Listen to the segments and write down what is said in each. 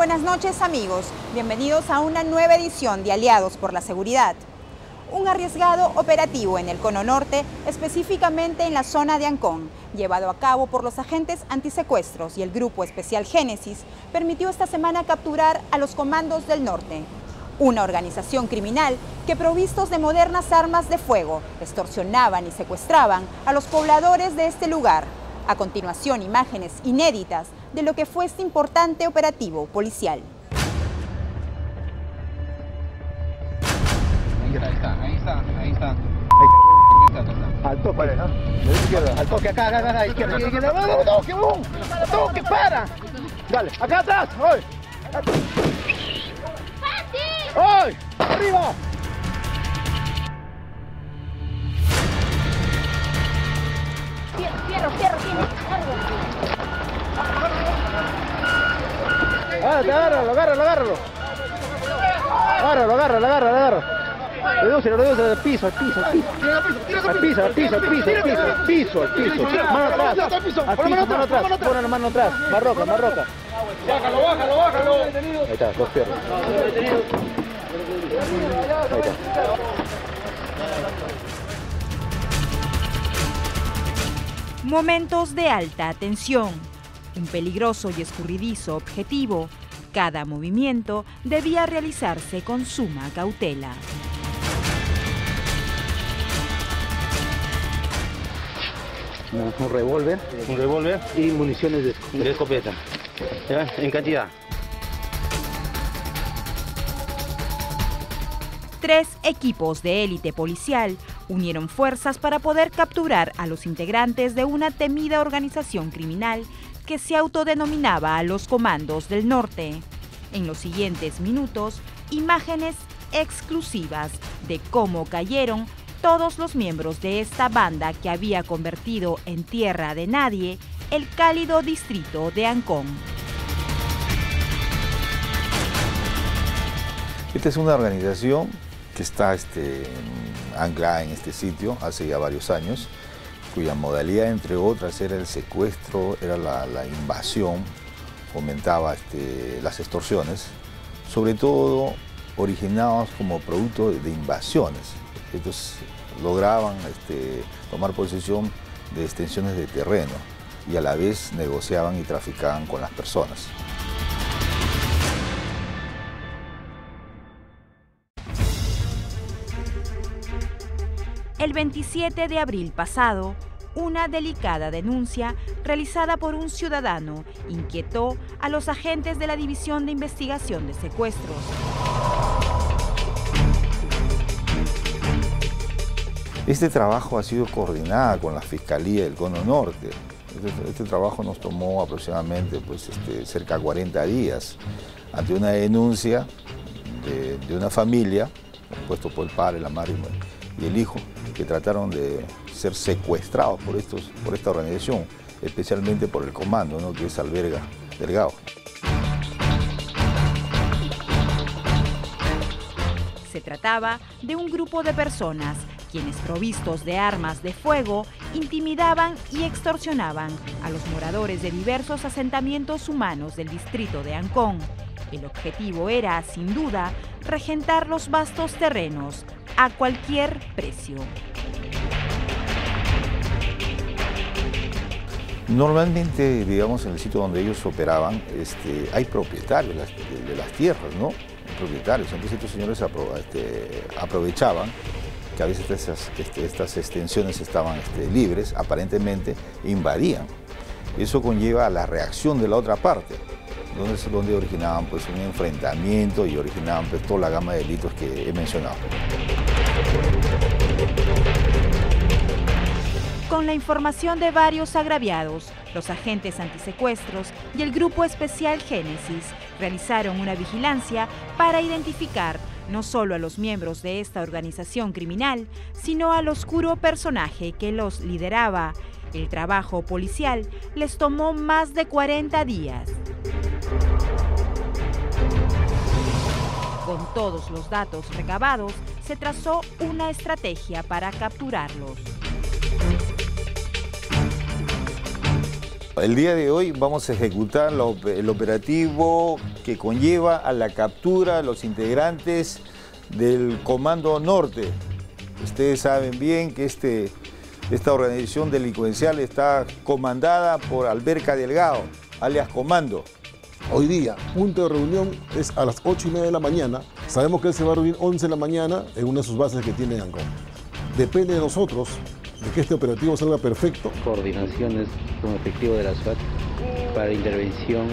buenas noches amigos. Bienvenidos a una nueva edición de Aliados por la Seguridad. Un arriesgado operativo en el Cono Norte, específicamente en la zona de Ancón, llevado a cabo por los agentes antisecuestros y el Grupo Especial Génesis, permitió esta semana capturar a los comandos del norte, una organización criminal que provistos de modernas armas de fuego extorsionaban y secuestraban a los pobladores de este lugar. A continuación, imágenes inéditas de lo que fue este importante operativo policial. Ahí está, ahí está, ahí está. Al toque, ¿no? De izquierda. Al toque, acá, acá, acá, izquierda, izquierda. ¡No, no, toque, boom! ¡Toque, para! Dale, acá atrás, hoy. ¡Hoy! ¡Arriba! Agárralo, agárralo, agárralo. Agárralo, agárralo, agárralo, agárralo. Redúcelo, redúcelo, al piso, al piso, al piso. Al piso, al piso, al piso, al piso, al piso, al piso. Mano atrás. Al piso, mano atrás. Pon la mano atrás. Marroca, marroca. Bájalo, bájalo, bájalo. Ahí está, dos piernas. Ahí está. Momentos de alta tensión. Un peligroso y escurridizo objetivo. Cada movimiento debía realizarse con suma cautela. Un, revólver Un revólver y municiones de de escopeta. ¿Ya? En cantidad. Tres equipos de élite policial unieron fuerzas para poder capturar a los integrantes de una temida organización criminal que se autodenominaba a los Comandos del Norte. En los siguientes minutos, imágenes exclusivas de cómo cayeron todos los miembros de esta banda que había convertido en tierra de nadie el cálido distrito de Ancón. Esta es una organización que está este, en este sitio hace ya varios años, cuya modalidad, entre otras, era el secuestro, era la, invasión, fomentaba este, las extorsiones, sobre todo originados como producto de invasiones. Estos lograban este, tomar posesión de extensiones de terreno y a la vez negociaban y traficaban con las personas. El 27 de abril pasado, una delicada denuncia realizada por un ciudadano inquietó a los agentes de la División de Investigación de Secuestros. Este trabajo ha sido coordinado con la Fiscalía del Cono Norte. Este, este trabajo nos tomó aproximadamente pues, este, cerca de 40 días ante una denuncia de, de una familia, compuesto por el padre, la madre y el hijo, que trataron de ser secuestrados por, estos, por esta organización, especialmente por el comando, ¿no? que es Alberga Delgado. Se trataba de un grupo de personas quienes provistos de armas de fuego intimidaban y extorsionaban a los moradores de diversos asentamientos humanos del distrito de Ancón. El objetivo era, sin duda, regentar los vastos terrenos a cualquier precio. Normalmente, digamos, en el sitio donde ellos operaban, este, hay propietarios de las, tierras, ¿no? Propietarios. Entonces estos señores este, aprovechaban que a veces estas, este, estas extensiones estaban este, libres, aparentemente, invadían. Eso conlleva a la reacción de la otra parte, donde, donde originaban pues, un enfrentamiento y originaban pues, toda la gama de delitos que he mencionado. Con la información de varios agraviados, los agentes antisecuestros y el Grupo Especial Génesis realizaron una vigilancia para identificar no solo a los miembros de esta organización criminal, sino al oscuro personaje que los lideraba. El trabajo policial les tomó más de 40 días. Con todos los datos recabados, se trazó una estrategia para capturarlos. El día de hoy vamos a ejecutar el operativo que conlleva a la captura de los integrantes del Comando Norte. Ustedes saben bien que este, esta organización delincuencial está comandada por Alberca Delgado, alias Comando. Hoy día, punto de reunión es a las 8 y media de la mañana. Sabemos que él se va a reunir 11 de la mañana en una de sus bases que tiene en Ancón. Depende de nosotros de que este operativo salga perfecto. Coordinaciones con efectivo de la SWAT para intervención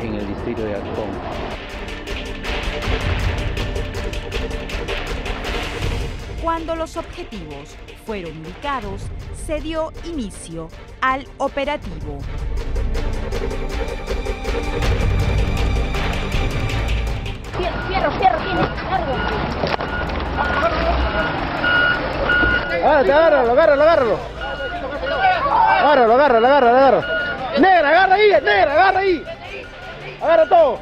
en el distrito de Ancón. Cuando los objetivos fueron ubicados, se dio inicio al operativo. Fierro, fierro, tiene largo. Agárrate, agárralo, agárralo, agárralo. Agárralo, agárralo, agárralo, agárralo. Negra, agarra ahí, negra, agarra ahí. Agarra todo.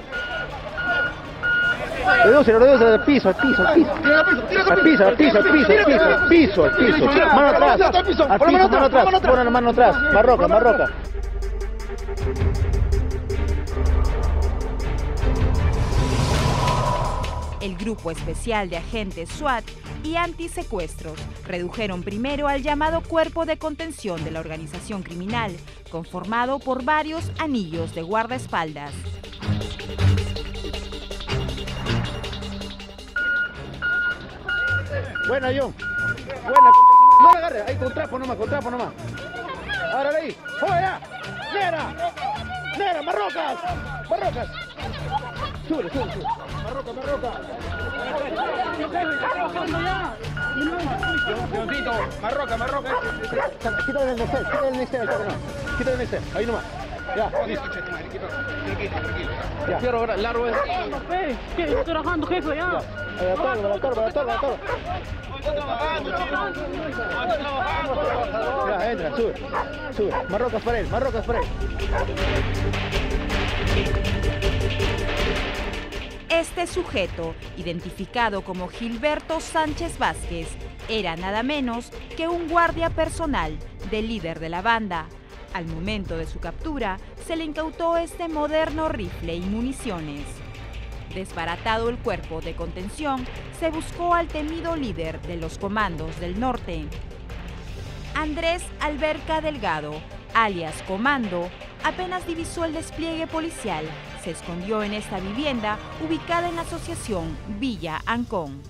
Redúcelo, redúcelo al piso, al piso, al piso. Al piso, al piso, al piso, al piso, al piso, al piso. Mano atrás. Al piso, mano atrás. Pon la mano atrás. Marroca, marroca. El grupo especial de agentes SWAT y antisecuestros redujeron primero al llamado cuerpo de contención de la organización criminal, conformado por varios anillos de guardaespaldas. Buena, John. Buena. No la agarre. Ahí con trapo nomás, con trapo nomás. Agárrale ahí. ¡Fuera! ¡Nera! ¡Nera! ¡Marrocas! ¡Marrocas! Sube, sube, sube. Marroca, marroca. Marroca, marroca. Quítale el Nestor, quítale el Nestor, quítale el Nestor, ahí nomás. Ya, listo. Ya. Fierro largo es. ¿Qué? Estoy trabajando, jefe, ya. A la torre, a la torre, a la torre, a la torre. Ya, entra, sube, sube. Marrocas para él, marrocas para él. Este sujeto, identificado como Gilberto Sánchez Vázquez, era nada menos que un guardia personal del líder de la banda. Al momento de su captura, se le incautó este moderno rifle y municiones. Desbaratado el cuerpo de contención, se buscó al temido líder de los comandos del norte. Andrés Alberca Delgado, alias Comando, apenas divisó el despliegue policial, se escondió en esta vivienda ubicada en la asociación Villa Ancón.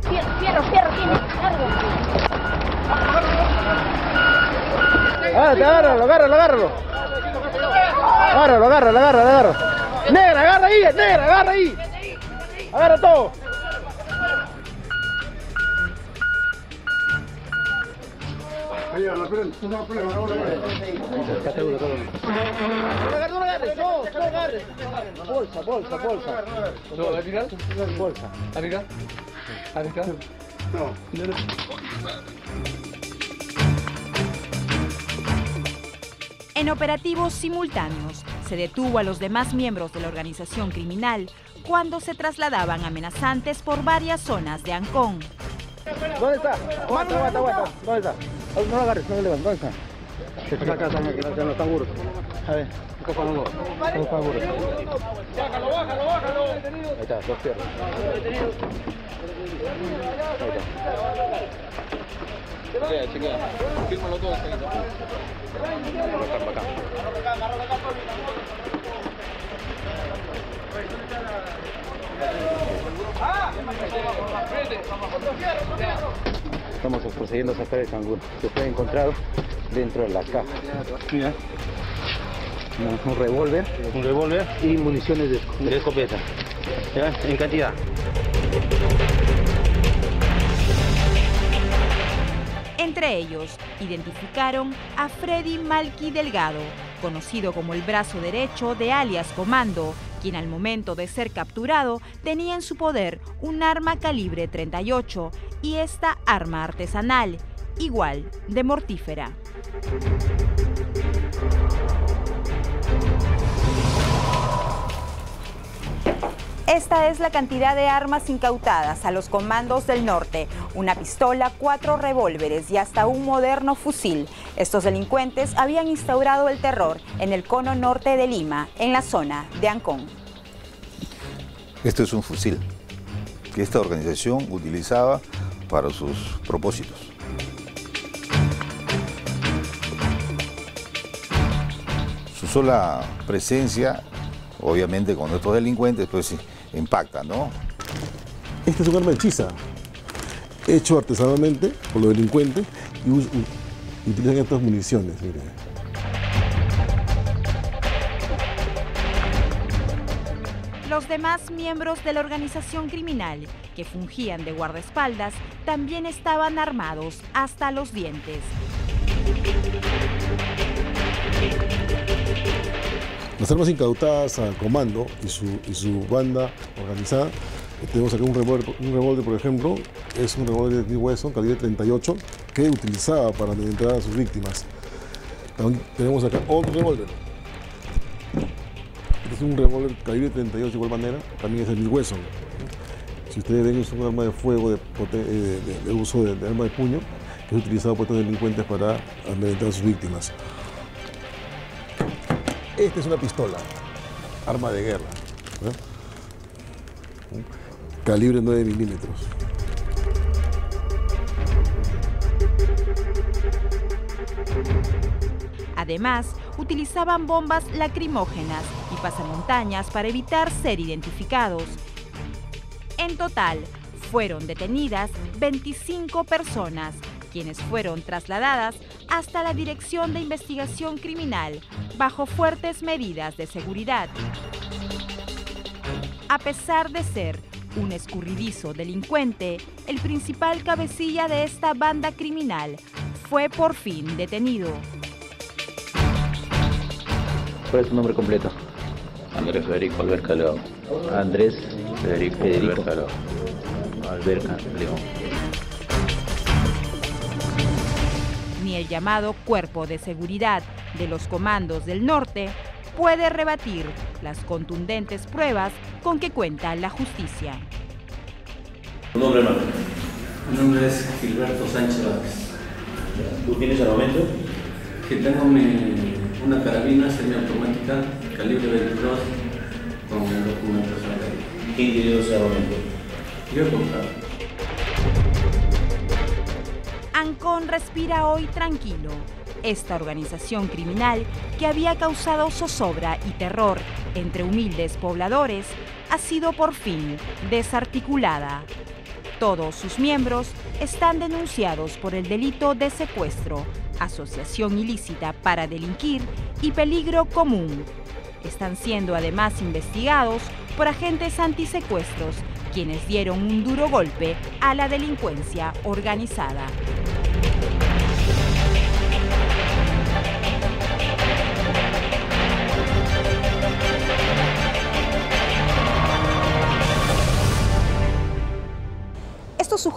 Fierro, fierro, tiene largo. Agárrate, agárralo, agárralo, agárralo. Agárralo, agárralo, agárralo, agárralo. Negra, agarra ahí, negra, agarra ahí. Agarra todo. No lo agarres, no lo agarres, no, no lo agarres. Bolsa, bolsa, bolsa. Bolsa. En operativos simultáneos, se detuvo a los demás miembros de la organización criminal cuando se trasladaban amenazantes por varias zonas de Ancón. ¿Dónde está? Aguanta, aguanta, aguanta. ¿Dónde está? No lo agarres, no lo levantes. ¿Dónde está? Está acá, está acá, en los canguros. A ver, un poco los Los canguros. Bájalo, bájalo, bájalo. Ahí está, dos piernas. Ahí está. Chequea, chequea. Fírmalo todo. Estamos procediendo a sacar el canguro. Se fue encontrado dentro de la caja. Mira, Un, un revólver un revólver y municiones de de escopeta. ¿Ya? En cantidad. Entre ellos, identificaron a Freddy Malqui Delgado, conocido como el brazo derecho de alias Comando, quien al momento de ser capturado tenía en su poder un arma calibre 38 y esta arma artesanal, igual de mortífera. Esta es la cantidad de armas incautadas a los comandos del norte, una pistola, cuatro revólveres y hasta un moderno fusil. Estos delincuentes habían instaurado el terror en el cono norte de Lima, en la zona de Ancón. Esto es un fusil que esta organización utilizaba para sus propósitos. Su sola presencia, obviamente con estos delincuentes, pues impacta, ¿no? Este es un arma hechiza, hecho artesanalmente por los delincuentes y u- utilizan estas municiones. mire. Los demás miembros de la organización criminal, que fungían de guardaespaldas, también estaban armados hasta los dientes. Las armas incautadas al comando y su, y su banda organizada, tenemos acá un revólver, un revólver, por ejemplo, es un revólver de Wesson, calibre 38, que utilizaba para amedrentar a sus víctimas. Tenemos acá otro revólver. Este es un revólver calibre 38 de igual manera, también es el Wesson. Si ustedes ven, es un arma de fuego de, eh, de- uso de arma de puño, que es utilizado por estos delincuentes para amedrentar a sus víctimas. Esta es una pistola, arma de guerra. Calibre 9 milímetros. Además, utilizaban bombas lacrimógenas y pasamontañas para evitar ser identificados. En total, fueron detenidas 25 personas, quienes fueron trasladadas hasta la Dirección de Investigación Criminal bajo fuertes medidas de seguridad. A pesar de ser un escurridizo delincuente, el principal cabecilla de esta banda criminal fue por fin detenido. ¿Cuál es tu nombre completo? Andrés Federico Alberca León. Andrés Federico, Federico. Alberca León. Alberca León. Ni el llamado Cuerpo de Seguridad de los Comandos del Norte puede rebatir las contundentes pruebas con que cuenta la justicia. ¿Tu nombre, hermano? Mi nombre es Gilberto Sánchez Vázquez. ¿Tú tienes armamento? Que tengo mi- una carabina semiautomática calibre 22 con documentación acá. ¿Quién dio ese armamento? Yo he comprado. Ancón respira hoy tranquilo. Esta organización criminal que había causado zozobra y terror entre humildes pobladores ha sido por fin desarticulada. Todos sus miembros están denunciados por el delito de secuestro, asociación ilícita para delinquir y peligro común. Están siendo además investigados por agentes antisecuestros, quienes dieron un duro golpe a la delincuencia organizada.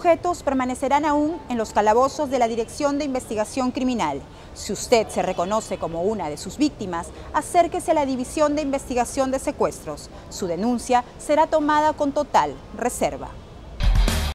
Sujetos permanecerán aún en los calabozos de la Dirección de Investigación Criminal. Si usted se reconoce como una de sus víctimas, acérquese a la División de Investigación de Secuestros. Su denuncia será tomada con total reserva.